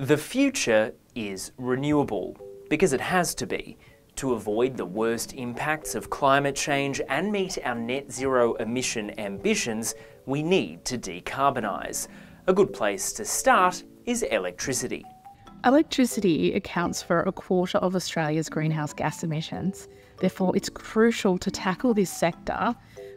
The future is renewable, because it has to be. To avoid the worst impacts of climate change and meet our net zero emission ambitions, we need to decarbonise. A good place to start is electricity. Electricity accounts for a quarter of Australia's greenhouse gas emissions. Therefore, it's crucial to tackle this sector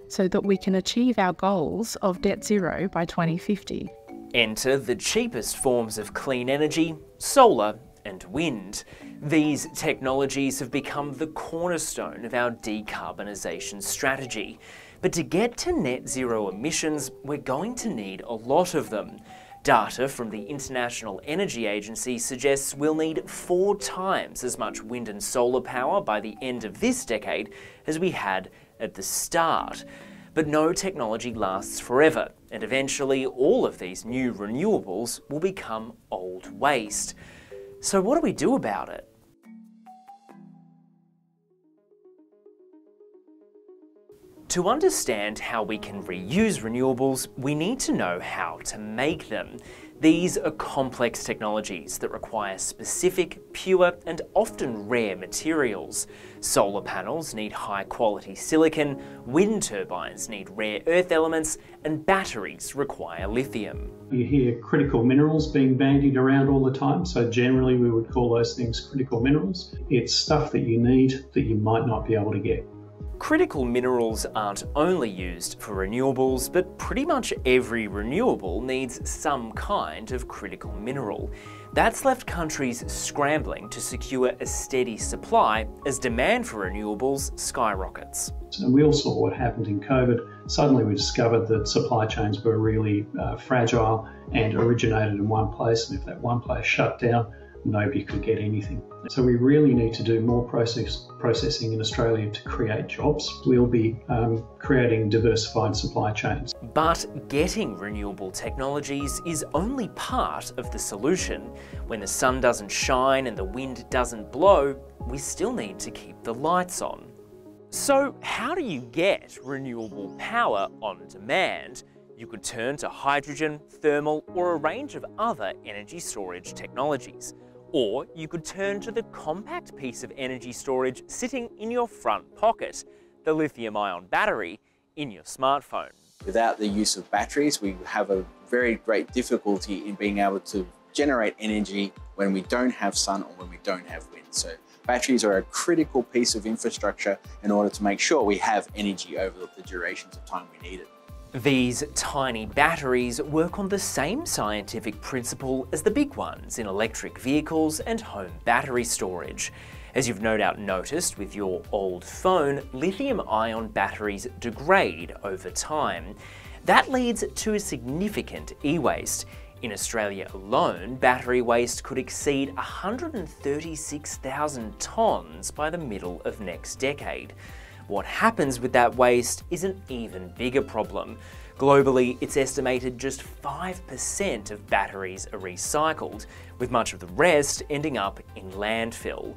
so that we can achieve our goals of net zero by 2050. Enter the cheapest forms of clean energy, solar and wind. These technologies have become the cornerstone of our decarbonisation strategy. But to get to net zero emissions, we're going to need a lot of them. Data from the International Energy Agency suggests we'll need four times as much wind and solar power by the end of this decade as we had at the start. But no technology lasts forever, and eventually all of these new renewables will become old waste. So what do we do about it? To understand how we can reuse renewables, we need to know how to make them. These are complex technologies that require specific, pure and often rare materials. Solar panels need high quality silicon, wind turbines need rare earth elements, and batteries require lithium. You hear critical minerals being bandied around all the time, so generally we would call those things critical minerals. It's stuff that you need that you might not be able to get. Critical minerals aren't only used for renewables, but pretty much every renewable needs some kind of critical mineral. That's left countries scrambling to secure a steady supply as demand for renewables skyrockets. And we all saw what happened in COVID. Suddenly we discovered that supply chains were really uh, fragile and originated in one place, and if that one place shut down, nobody could get anything. So we really need to do more process processing in Australia to create jobs. We'll be um, creating diversified supply chains. But getting renewable technologies is only part of the solution. When the sun doesn't shine and the wind doesn't blow, we still need to keep the lights on. So how do you get renewable power on demand? You could turn to hydrogen, thermal, or a range of other energy storage technologies. Or you could turn to the compact piece of energy storage sitting in your front pocket, the lithium ion battery in your smartphone. Without the use of batteries, we have a very great difficulty in being able to generate energy when we don't have sun or when we don't have wind. So batteries are a critical piece of infrastructure in order to make sure we have energy over the durations of time we need it. These tiny batteries work on the same scientific principle as the big ones in electric vehicles and home battery storage. As you've no doubt noticed with your old phone, lithium-ion batteries degrade over time. That leads to a significant e-waste. In Australia alone, battery waste could exceed 136,000 tonnes by the middle of next decade. What happens with that waste is an even bigger problem. Globally, it's estimated just 5% of batteries are recycled, with much of the rest ending up in landfill.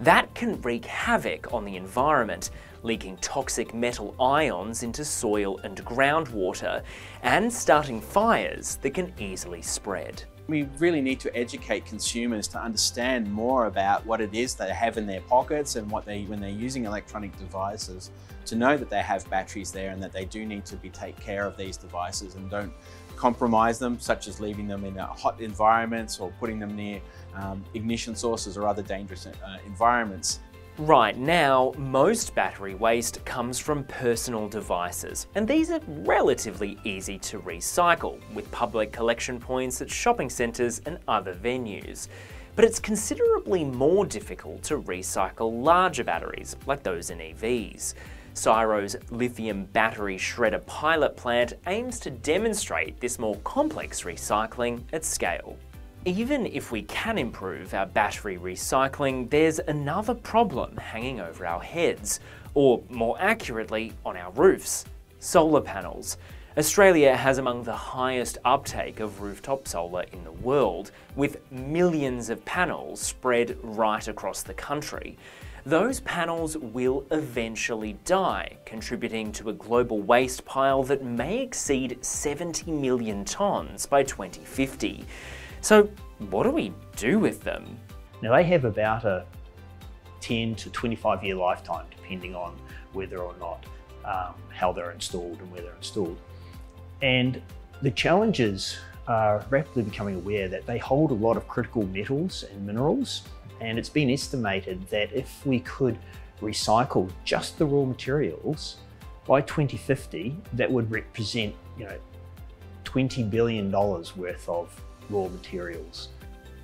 That can wreak havoc on the environment, leaking toxic metal ions into soil and groundwater, and starting fires that can easily spread. We really need to educate consumers to understand more about what it is they have in their pockets and what they, when they're using electronic devices, to know that they have batteries there and that they do need to be take care of these devices and don't compromise them, such as leaving them in hot environments or putting them near um, ignition sources or other dangerous uh, environments. Right now, most battery waste comes from personal devices, and these are relatively easy to recycle, with public collection points at shopping centres and other venues. But it's considerably more difficult to recycle larger batteries, like those in EVs. CSIRO's lithium battery shredder pilot plant aims to demonstrate this more complex recycling at scale. Even if we can improve our battery recycling, there's another problem hanging over our heads, or more accurately, on our roofs solar panels. Australia has among the highest uptake of rooftop solar in the world, with millions of panels spread right across the country. Those panels will eventually die, contributing to a global waste pile that may exceed 70 million tonnes by 2050. So what do we do with them? Now they have about a 10 to 25 year lifetime depending on whether or not um, how they're installed and where they're installed. And the challenges are rapidly becoming aware that they hold a lot of critical metals and minerals. And it's been estimated that if we could recycle just the raw materials by 2050, that would represent, you know, $20 billion worth of raw materials.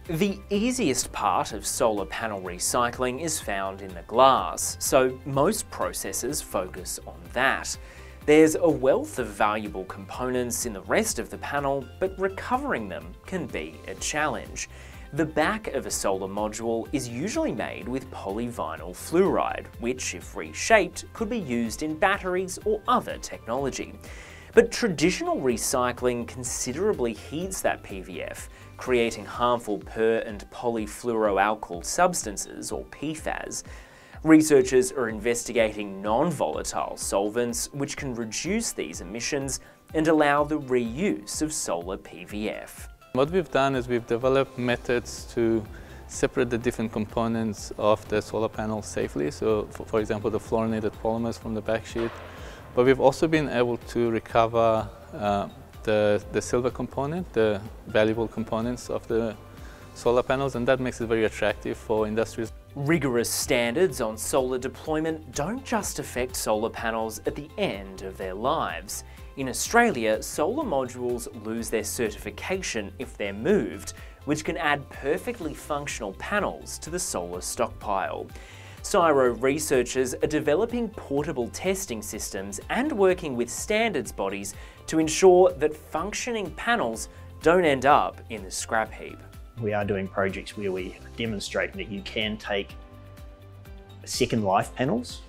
The easiest part of solar panel recycling is found in the glass, so most processes focus on that. There's a wealth of valuable components in the rest of the panel, but recovering them can be a challenge. The back of a solar module is usually made with polyvinyl fluoride, which, if reshaped, could be used in batteries or other technology. But traditional recycling considerably heats that PVF, creating harmful per- and polyfluoroalkyl substances, or PFAS. Researchers are investigating non-volatile solvents which can reduce these emissions and allow the reuse of solar PVF. What we've done is we've developed methods to separate the different components of the solar panel safely. So for, for example, the fluorinated polymers from the backsheet. But we've also been able to recover uh, the, the silver component, the valuable components of the solar panels, and that makes it very attractive for industries. Rigorous standards on solar deployment don't just affect solar panels at the end of their lives. In Australia, solar modules lose their certification if they're moved, which can add perfectly functional panels to the solar stockpile. CSIRO researchers are developing portable testing systems and working with standards bodies to ensure that functioning panels don't end up in the scrap heap. We are doing projects where we demonstrate that you can take second life panels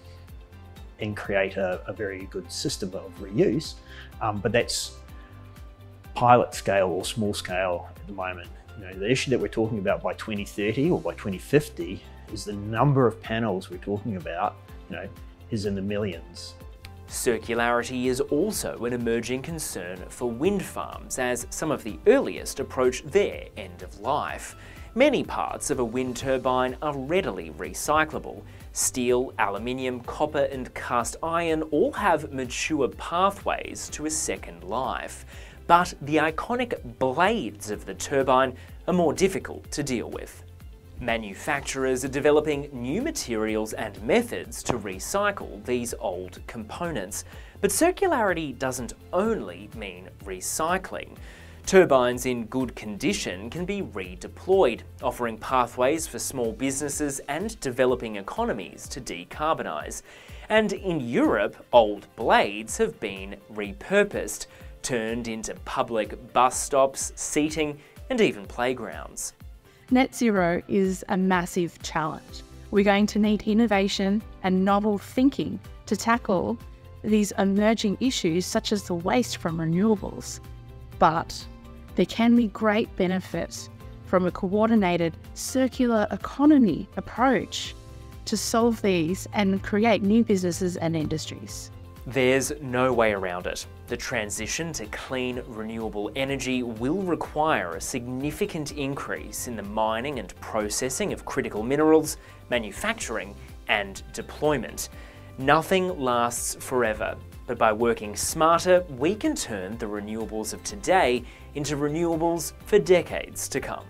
and create a, a very good system of reuse. Um, but that's pilot scale or small scale at the moment. You know, the issue that we're talking about by 2030 or by 2050 is the number of panels we're talking about, you know, is in the millions. Circularity is also an emerging concern for wind farms as some of the earliest approach their end of life. Many parts of a wind turbine are readily recyclable. Steel, aluminium, copper and cast iron all have mature pathways to a second life. But the iconic blades of the turbine are more difficult to deal with. Manufacturers are developing new materials and methods to recycle these old components. But circularity doesn't only mean recycling. Turbines in good condition can be redeployed, offering pathways for small businesses and developing economies to decarbonise. And in Europe, old blades have been repurposed, turned into public bus stops, seating, and even playgrounds. Net zero is a massive challenge. We're going to need innovation and novel thinking to tackle these emerging issues, such as the waste from renewables. But there can be great benefit from a coordinated circular economy approach to solve these and create new businesses and industries. There's no way around it. The transition to clean, renewable energy will require a significant increase in the mining and processing of critical minerals, manufacturing, and deployment. Nothing lasts forever, but by working smarter, we can turn the renewables of today into renewables for decades to come.